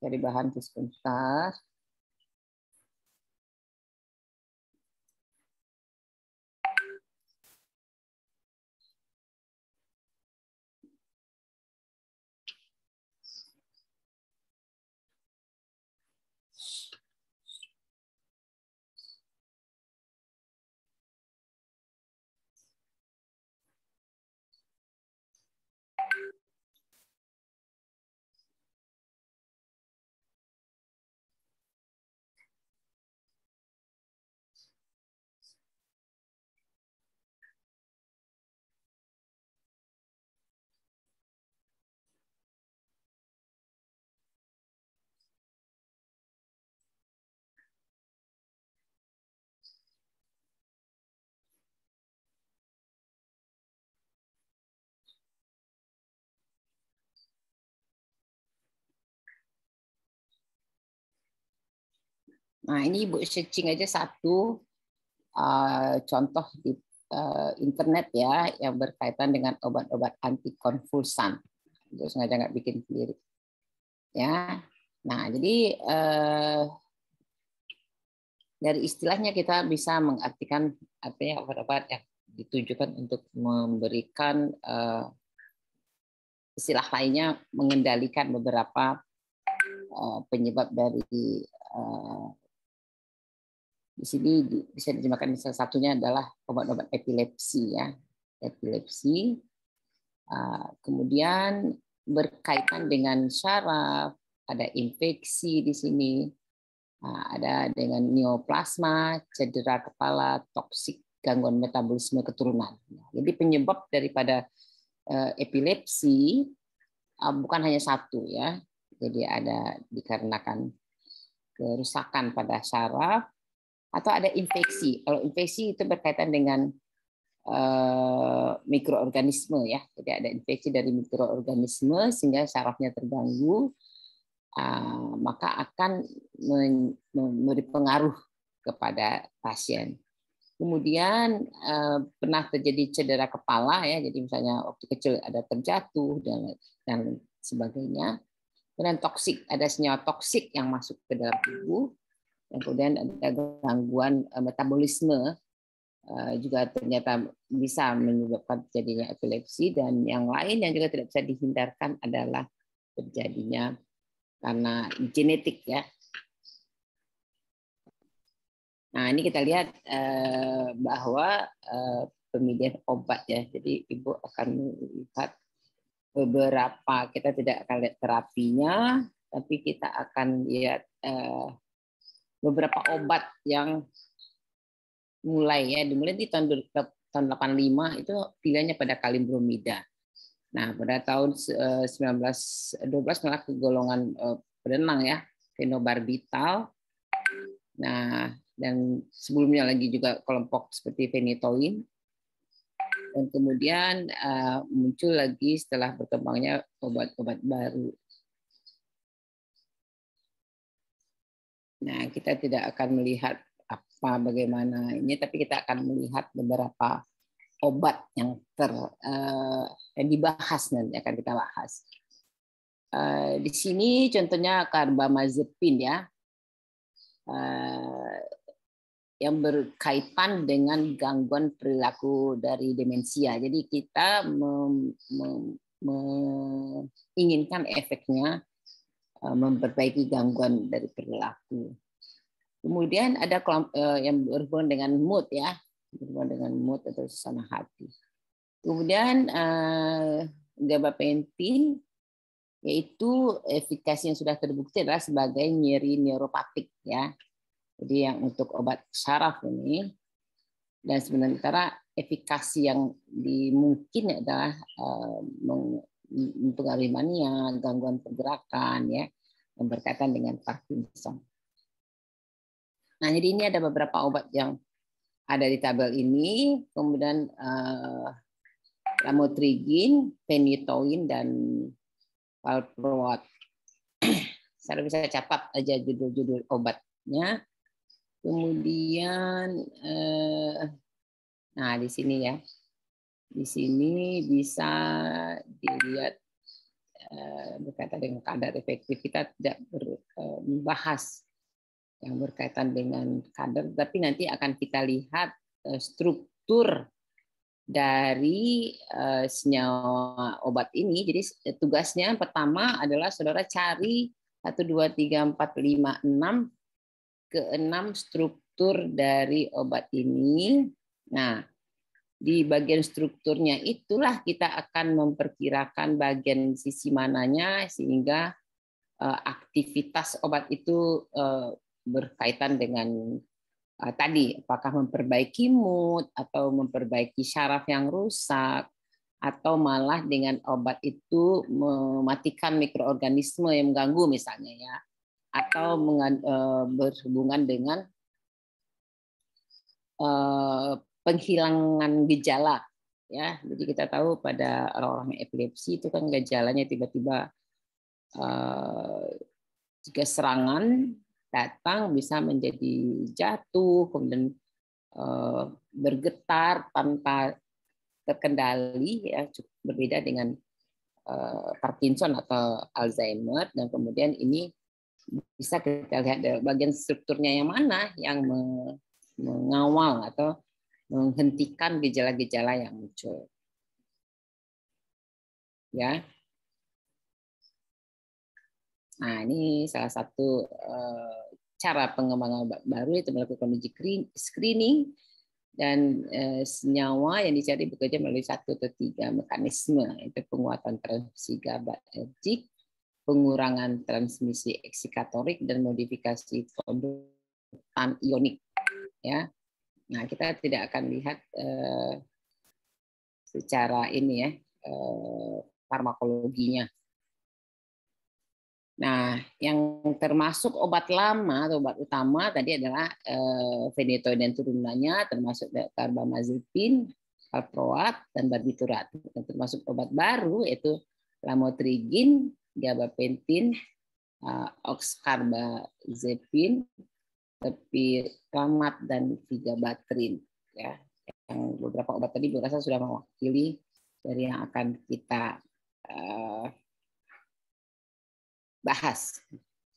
cari bahan sebentar. Nah, ini Ibu searching aja satu uh, contoh di uh, internet ya yang berkaitan dengan obat-obat antikonvulsan. Terus sengaja nggak bikin sendiri. Ya. Nah, jadi uh, dari istilahnya kita bisa mengartikan artinya obat-obat yang ditujukan untuk memberikan uh, istilah lainnya mengendalikan beberapa uh, penyebab dari uh, di sini bisa diterjemahkan salah satunya adalah obat-obat epilepsi ya. Epilepsi ah, kemudian berkaitan dengan syaraf ada infeksi di sini ah, ada dengan neoplasma cedera kepala toksik gangguan metabolisme keturunan. Jadi penyebab daripada eh, epilepsi ah, bukan hanya satu ya. Jadi ada dikarenakan kerusakan pada syaraf atau ada infeksi. Kalau infeksi itu berkaitan dengan uh, mikroorganisme ya. Jadi ada infeksi dari mikroorganisme sehingga sarafnya terganggu, uh, maka akan memberi pengaruh kepada pasien. Kemudian uh, pernah terjadi cedera kepala ya, jadi misalnya waktu kecil ada terjatuh dan dan sebagainya. Kemudian toksik, ada senyawa toksik yang masuk ke dalam tubuh dan kemudian ada gangguan eh, metabolisme eh, juga ternyata bisa menyebabkan terjadinya epilepsi dan yang lain yang juga tidak bisa dihindarkan adalah terjadinya karena genetik ya. Nah ini kita lihat eh, bahwa pemilihan obat ya. Jadi ibu akan melihat beberapa kita tidak akan lihat terapinya, tapi kita akan lihat beberapa obat yang mulai ya dimulai di tahun tahun 85 itu pilihannya pada kalimbromida. Nah, pada tahun 1912 eh, malah ke golongan eh, berenang ya, fenobarbital. Nah, dan sebelumnya lagi juga kelompok seperti fenitoin. Dan kemudian eh, muncul lagi setelah berkembangnya obat-obat baru Nah, kita tidak akan melihat apa bagaimana ini, tapi kita akan melihat beberapa obat yang ter uh, yang dibahas nanti akan kita bahas. Uh, di sini contohnya karbamazepin ya, uh, yang berkaitan dengan gangguan perilaku dari demensia. Jadi kita menginginkan efeknya memperbaiki gangguan dari perilaku. Kemudian ada eh, yang berhubungan dengan mood ya, berhubungan dengan mood atau suasana hati. Kemudian eh, gabapentin yaitu efikasi yang sudah terbukti adalah sebagai nyeri neuropatik ya. Jadi yang untuk obat saraf ini dan sementara efikasi yang dimungkin adalah mempengaruhi mania, gangguan pergerakan ya yang berkaitan dengan Parkinson. Nah, jadi ini ada beberapa obat yang ada di tabel ini, kemudian uh, lamotrigin, phenytoin dan valproat. Saya bisa catat aja judul-judul obatnya. Kemudian, uh, nah di sini ya, di sini bisa dilihat berkaitan dengan kadar efektif kita tidak membahas yang berkaitan dengan kadar, tapi nanti akan kita lihat struktur dari senyawa obat ini. Jadi tugasnya pertama adalah saudara cari 1, 2, 3, 4, 5, 6 ke 6 struktur dari obat ini. Nah, di bagian strukturnya itulah kita akan memperkirakan bagian sisi mananya sehingga eh, aktivitas obat itu eh, berkaitan dengan eh, tadi apakah memperbaiki mood atau memperbaiki syaraf yang rusak atau malah dengan obat itu mematikan mikroorganisme yang mengganggu misalnya ya atau berhubungan dengan penghilangan gejala ya. Jadi kita tahu pada orang-orang epilepsi itu kan gejalanya tiba-tiba eh, jika serangan datang bisa menjadi jatuh kemudian bergetar tanpa terkendali ya. Cukup berbeda dengan uh, Parkinson atau Alzheimer. Dan kemudian ini bisa kita lihat bagian strukturnya yang mana yang mengawal atau menghentikan gejala-gejala yang muncul. Ya. Nah, ini salah satu uh, cara pengembangan obat baru itu melakukan uji screening dan eh, senyawa yang dicari bekerja melalui satu atau tiga mekanisme itu penguatan transmisi GABAergic, pengurangan transmisi eksikatorik dan modifikasi kondutan ionik ya. Nah, kita tidak akan lihat eh, secara ini ya eh, farmakologinya Nah, yang termasuk obat lama atau obat utama tadi adalah eh, fenitoin dan turunannya, termasuk carbamazepin, valproat, dan barbiturat. Dan termasuk obat baru yaitu lamotrigin, gabapentin, eh, oxcarbazepin, ramat dan vigabatrin. Ya, yang beberapa obat tadi berasa sudah mewakili dari yang akan kita uh, bahas.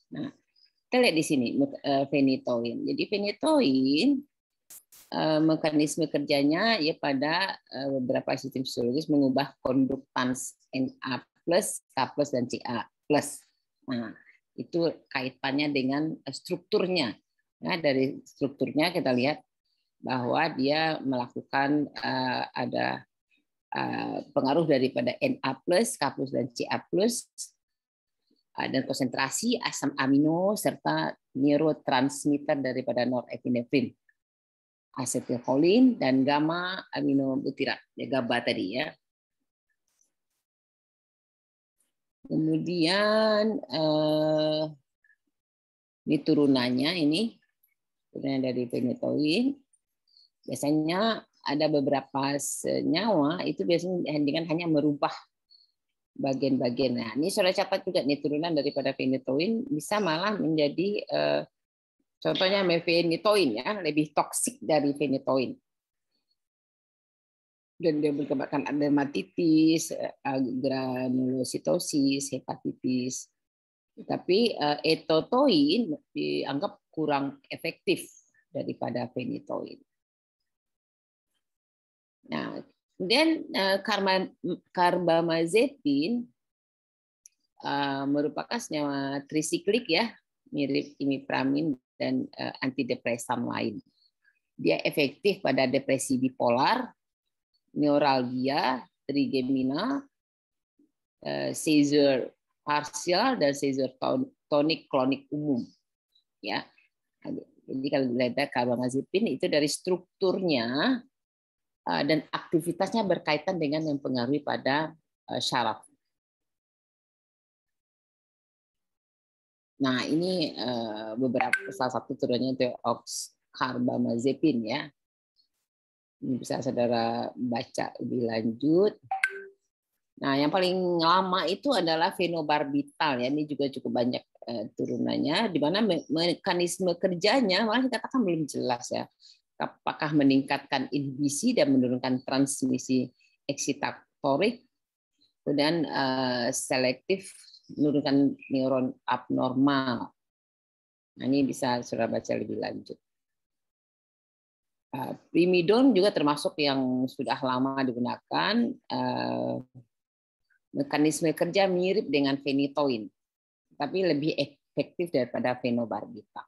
Nah, kita lihat di sini fenitoin. Jadi fenitoin eh, mekanisme kerjanya ya pada eh, beberapa sistem fisiologis mengubah konduktans Na+, K+, dan Ca+. Nah, itu kaitannya dengan strukturnya. Nah, dari strukturnya kita lihat bahwa dia melakukan eh, ada pengaruh daripada Na+, K+, dan Ca+, dan konsentrasi asam amino serta neurotransmitter daripada norepinefrin, asetilkolin dan gamma aminobutirat, ya GABA tadi ya. Kemudian eh, ini turunannya ini turunan dari phenytoin. Biasanya ada beberapa senyawa itu biasanya dengan hanya merubah bagian-bagian. Nah, ini sudah catat juga nih turunan daripada phenytoin bisa malah menjadi eh, contohnya mefenitoin ya, lebih toksik dari phenytoin. Dan dia menyebabkan dermatitis, eh, granulositosis, hepatitis. Tapi eh, etotoin dianggap kurang efektif daripada phenytoin. Nah, Kemudian uh, karbamazepin uh, merupakan senyawa trisiklik ya, mirip imipramin dan uh, antidepresan lain. Dia efektif pada depresi bipolar, neuralgia, trigemina, seizure parsial dan seizure tonik klonik umum. Ya. Jadi kalau dilihat karbamazepin itu dari strukturnya Eh, dan aktivitasnya berkaitan dengan yang pengaruhi pada eh, syaraf. Nah, ini eh, beberapa salah satu turunnya itu oxcarbamazepin ya. Ini bisa saudara baca lebih lanjut. Nah, yang paling lama itu adalah fenobarbital ya. Ini juga cukup banyak turunannya di mana mekanisme kerjanya malah dikatakan belum jelas ya apakah meningkatkan inhibisi dan menurunkan transmisi eksitatorik Kemudian uh, selektif menurunkan neuron abnormal. Nah, ini bisa sudah baca lebih lanjut. Uh, primidon juga termasuk yang sudah lama digunakan. Uh, mekanisme kerja mirip dengan fenitoin, tapi lebih efektif daripada fenobarbital.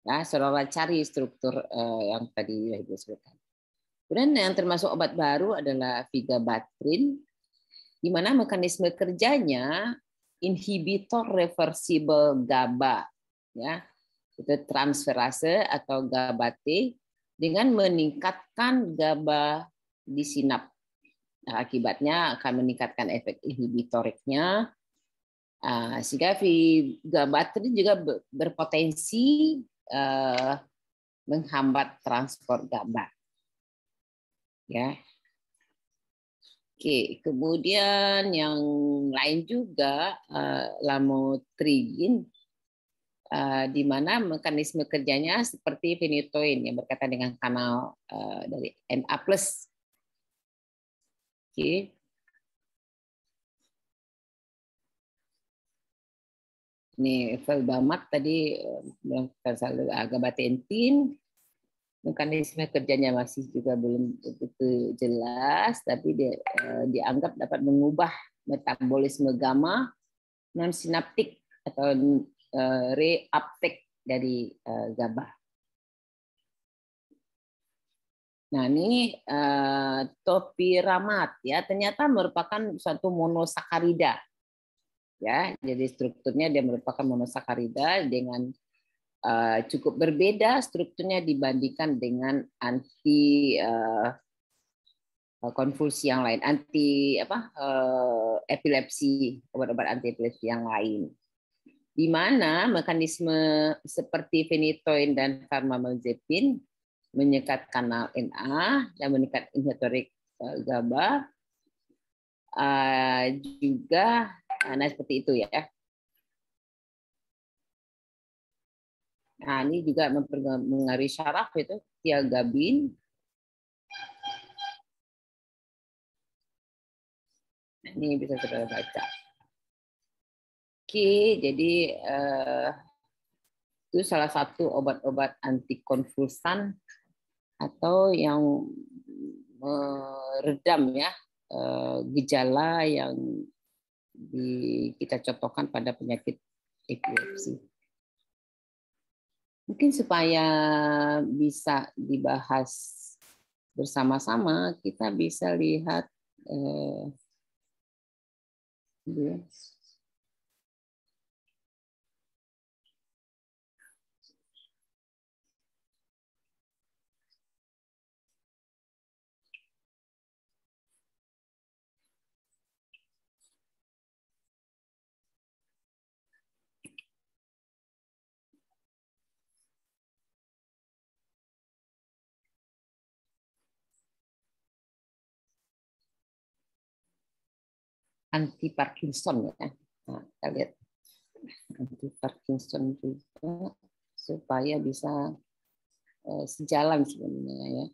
Ya, saudara cari struktur uh, yang tadi Ibu sebutkan. Kemudian yang termasuk obat baru adalah vigabatrin di mana mekanisme kerjanya inhibitor reversible GABA ya itu transferase atau GABA T dengan meningkatkan GABA di sinap. Nah, akibatnya akan meningkatkan efek inhibitoriknya uh, sehingga GABA T juga berpotensi uh, menghambat transport GABA. Ya, Oke, kemudian yang lain juga uh, lamotrigin di mana mekanisme kerjanya seperti phenytoin yang berkaitan dengan kanal dari Na+. Oke. Ini felbamat tadi agak gabapentin mekanisme kerjanya masih juga belum begitu jelas, tapi dia, eh, dianggap dapat mengubah metabolisme gamma non sinaptik atau eh, reuptake dari eh, GABA. Nah ini eh, topiramat ya ternyata merupakan suatu monosakarida ya jadi strukturnya dia merupakan monosakarida dengan uh, cukup berbeda strukturnya dibandingkan dengan anti uh, konvulsi yang lain, anti apa epilepsi, obat-obat anti epilepsi yang lain. Di mana mekanisme seperti fenitoin dan farmamazepin menyekat kanal NA dan meningkat inhibitorik GABA uh, juga nah seperti itu ya Nah, ini juga mempengaruhi syaraf itu tiagabin. Nah, ini bisa saudara baca. Oke, jadi eh, itu salah satu obat-obat antikonvulsan atau yang meredam ya eh, gejala yang di, kita contohkan pada penyakit epilepsi. Mungkin supaya bisa dibahas bersama-sama, kita bisa lihat eh, anti Parkinson ya. Nah, kita lihat anti Parkinson juga supaya bisa eh, sejalan sebenarnya ya.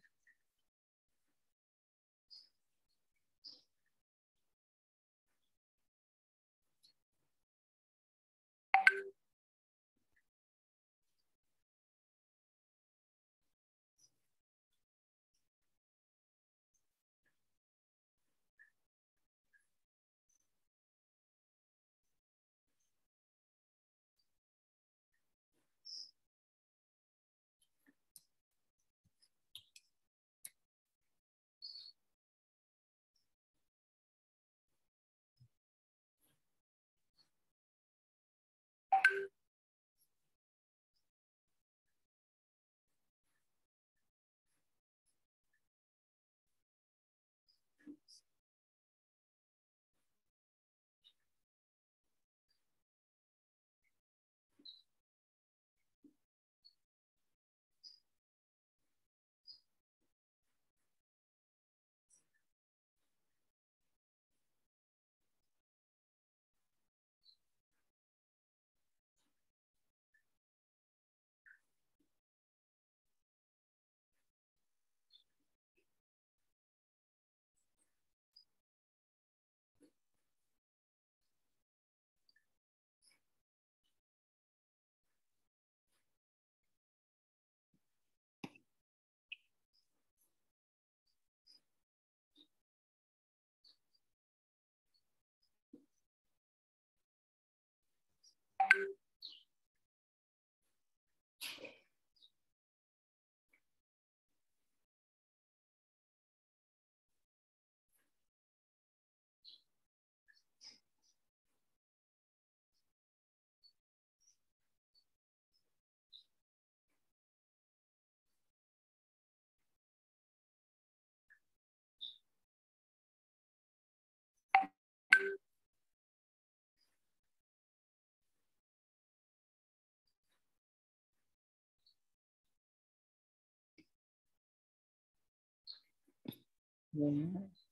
Ya.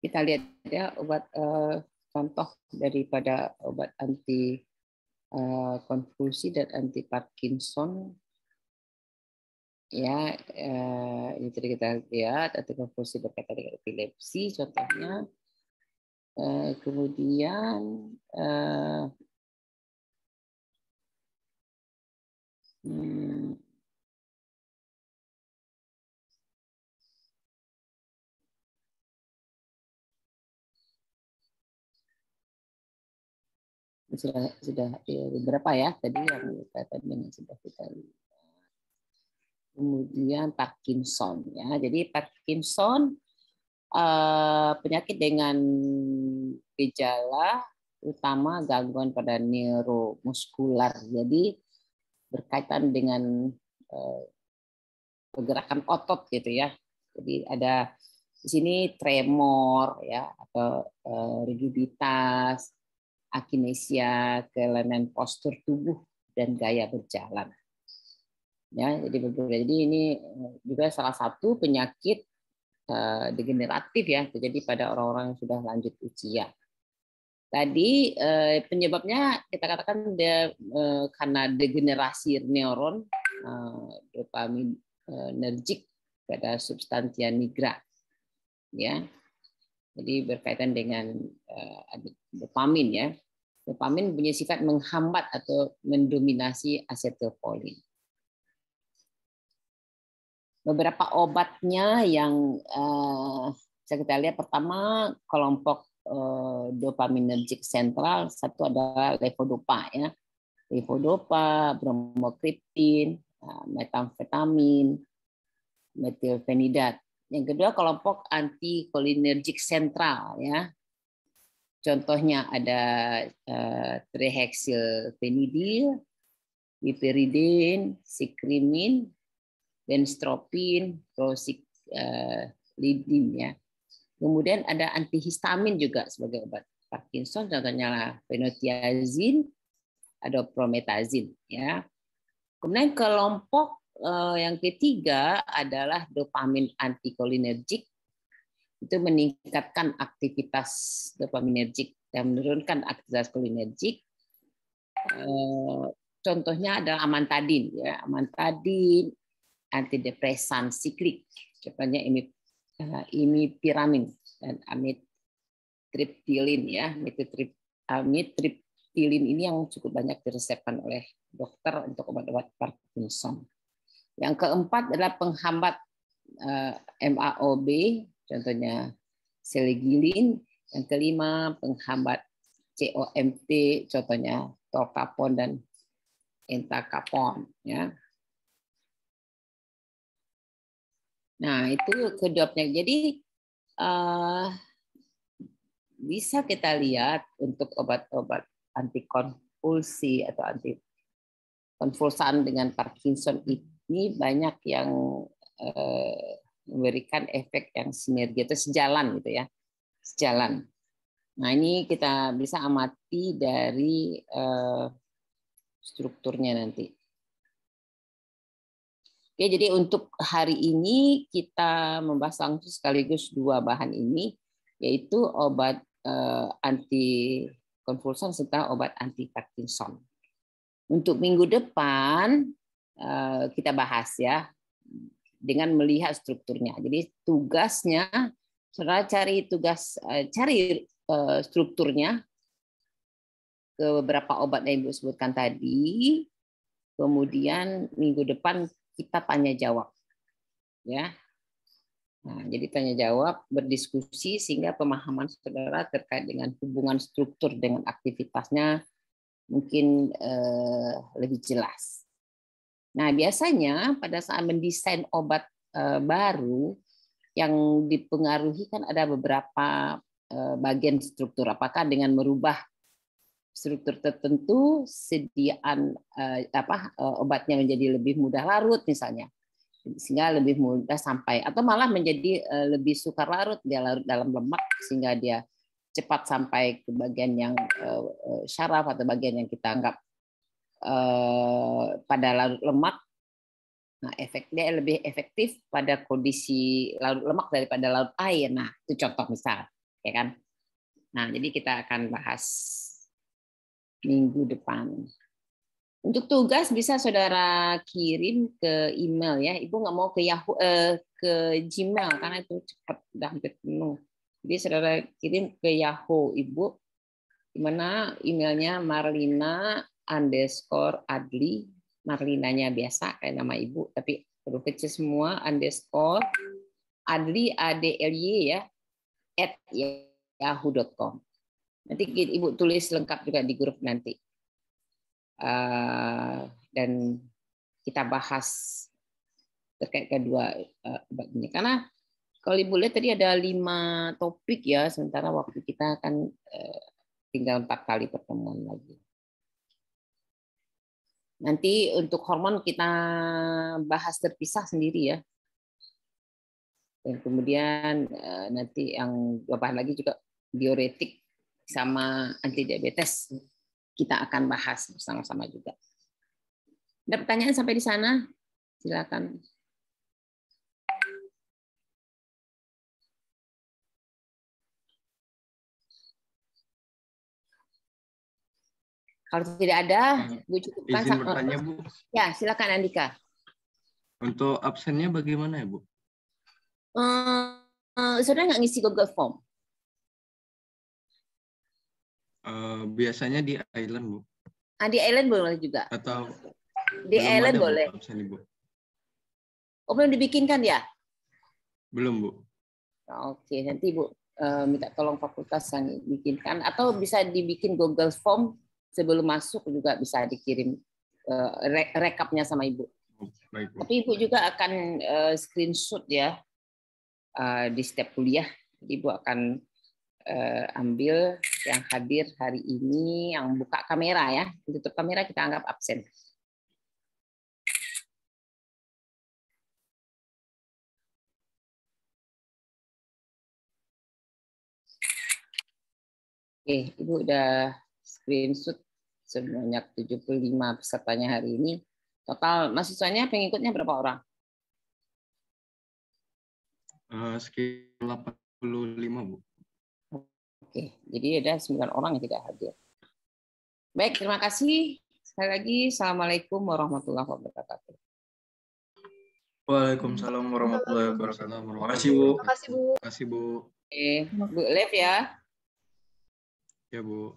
Kita lihat ya obat uh, contoh daripada obat anti uh, konfusi dan anti Parkinson. Ya uh, ini tadi kita lihat anti konfusi berkaitan dengan epilepsi contohnya. Uh, kemudian hmm, sudah sudah ya, beberapa ya tadi yang tadi yang sudah kita. Kemudian Parkinson ya. Jadi Parkinson eh, penyakit dengan gejala utama gangguan pada neuromuskular. Jadi berkaitan dengan eh, pergerakan otot gitu ya. Jadi ada di sini tremor ya atau eh, rigiditas, akinesia, kelainan postur tubuh dan gaya berjalan. Ya, jadi berbeda. Jadi ini eh, juga salah satu penyakit uh, degeneratif ya terjadi pada orang-orang yang sudah lanjut usia. Tadi uh, penyebabnya kita katakan dia, karena degenerasi neuron uh, dopaminergik pada substansia nigra. Ya, jadi berkaitan dengan uh, dopamin ya. Dopamin punya sifat menghambat atau mendominasi asetilkolin. Beberapa obatnya yang uh, kita lihat pertama kelompok uh, dopaminergic sentral satu adalah levodopa ya levodopa bromokriptin metamfetamin metilfenidat yang kedua kelompok antikolinergik sentral ya. Contohnya ada uh, trihexylphenidil, piperidin, sikrimin, benstropin, prosiklidin ya. Kemudian ada antihistamin juga sebagai obat Parkinson, contohnya fenotiazin, ada prometazin ya. Kemudian kelompok Eh, yang ketiga adalah dopamin antikolinergik itu meningkatkan aktivitas dopaminergik dan menurunkan aktivitas kolinergik. Eh, contohnya adalah amantadin ya, amantadin antidepresan siklik. Contohnya ini eh, ini piramin dan amitriptilin ya, amitriptilin ini yang cukup banyak diresepkan oleh dokter untuk obat-obat Parkinson. Yang keempat adalah penghambat eh, MAOB, contohnya seligilin. Yang kelima penghambat COMT, contohnya tolkapon dan entacapon. Ya. Nah itu kedopnya. Jadi uh, bisa kita lihat untuk obat-obat anti konvulsi atau anti konvulsan dengan Parkinson itu ini banyak yang eh, memberikan efek yang sinergi atau sejalan gitu ya sejalan nah ini kita bisa amati dari eh, strukturnya nanti Oke, jadi untuk hari ini kita membahas langsung sekaligus dua bahan ini, yaitu obat eh, anti konvulsan serta obat anti Parkinson. Untuk minggu depan kita bahas ya dengan melihat strukturnya. Jadi tugasnya saudara cari tugas eh, cari eh, strukturnya ke beberapa obat yang Ibu sebutkan tadi. Kemudian minggu depan kita tanya jawab. Ya. Nah, jadi tanya jawab, berdiskusi sehingga pemahaman saudara terkait dengan hubungan struktur dengan aktivitasnya mungkin eh, lebih jelas. Nah, biasanya pada saat mendesain obat eh, baru yang dipengaruhi kan ada beberapa eh, bagian struktur. Apakah dengan merubah struktur tertentu sediaan eh, apa obatnya menjadi lebih mudah larut misalnya sehingga lebih mudah sampai atau malah menjadi lebih sukar larut dia larut dalam lemak sehingga dia cepat sampai ke bagian yang syaraf atau bagian yang kita anggap pada larut lemak Nah, efek lebih efektif pada kondisi larut lemak daripada larut air. Nah, itu contoh misal, ya kan? Nah, jadi kita akan bahas minggu depan. Untuk tugas bisa saudara kirim ke email ya. Ibu nggak mau ke Yahoo eh, ke Gmail karena itu cepat udah hampir penuh. Jadi saudara kirim ke Yahoo Ibu, di mana emailnya Marlina underscore Adli Marlinanya biasa kayak nama ibu, tapi huruf kecil semua underscore Adli A D L Y ya at yahoo.com. Nanti ibu tulis lengkap juga di grup nanti. Uh, dan kita bahas terkait kedua uh, ini karena kalau ibu lihat tadi ada lima topik ya sementara waktu kita akan uh, tinggal empat kali pertemuan lagi. Nanti untuk hormon kita bahas terpisah sendiri ya. Dan kemudian eh, nanti yang beberapa lagi juga diuretik sama anti diabetes kita akan bahas bersama-sama juga. Ada pertanyaan sampai di sana? Silakan. Kalau tidak ada, Bu cukupkan. Izin bertanya, Bu. Ya, silakan Andika. Untuk absennya bagaimana ya, Bu? Uh, uh, saudara nggak ngisi Google Form? Uh, biasanya di Island, Bu. Ah, di Island boleh juga? Atau di Island ada, boleh? Bu, absen, Bu. Oh, belum dibikinkan ya? Belum, Bu. Oke, nanti Bu uh, minta tolong fakultas yang bikinkan atau bisa dibikin Google Form sebelum masuk juga bisa dikirim uh, rekapnya sama ibu. Baik, Tapi ibu juga akan uh, screenshot ya uh, di setiap kuliah. Jadi ibu akan uh, ambil yang hadir hari ini, yang buka kamera ya. Tutup kamera kita anggap absen. Oke, Ibu udah screenshot sebanyak 75 pesertanya hari ini. Total mahasiswanya pengikutnya berapa orang? Uh, sekitar 85, Bu. Oke, jadi ada 9 orang yang tidak hadir. Baik, terima kasih. Sekali lagi, Assalamualaikum warahmatullahi wabarakatuh. Waalaikumsalam warahmatullahi wabarakatuh. Terima kasih, Bu. Terima kasih, Bu. Terima kasih, Bu. Oke, Bu Lev ya. Ya, Bu.